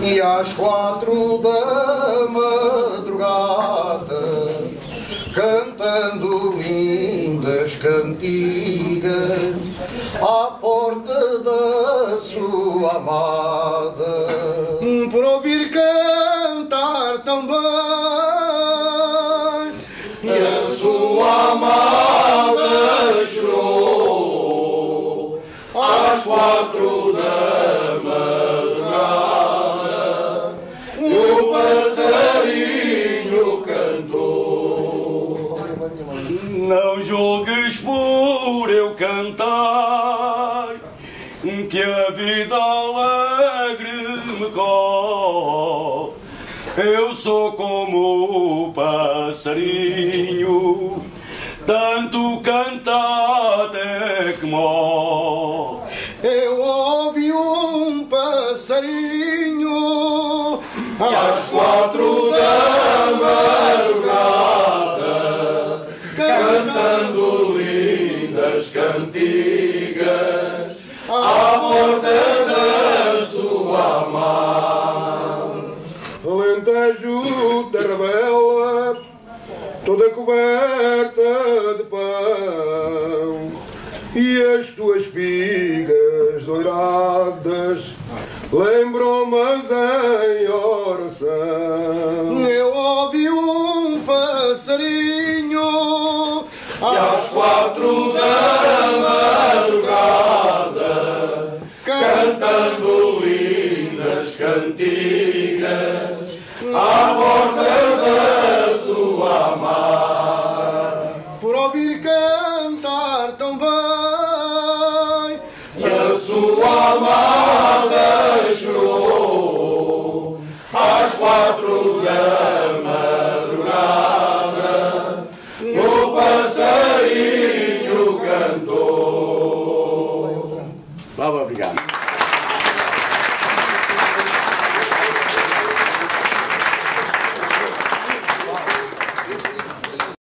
E às quatro da madrugada, cantando lindas cantigas, à porta da sua amada, por ouvir cantar tão bem, e a sua amada chorou. Às quatro Não julgues por eu cantar que a vida alegre me corre. Eu sou como o passarinho, tanto canta até que morre. Eu ouvi um passarinho às quatro da cantigas à porta da sua amada. Alentejo, terra bela, toda coberta de pão e as tuas espigas doiradas lembram-me em oração. Eu ouvi um passarinho às quatro cantigas à porta da sua amada. Por ouvir cantar tão bem, a sua amada chorou às quatro da madrugada. O passarinho cantou. Muito obrigado.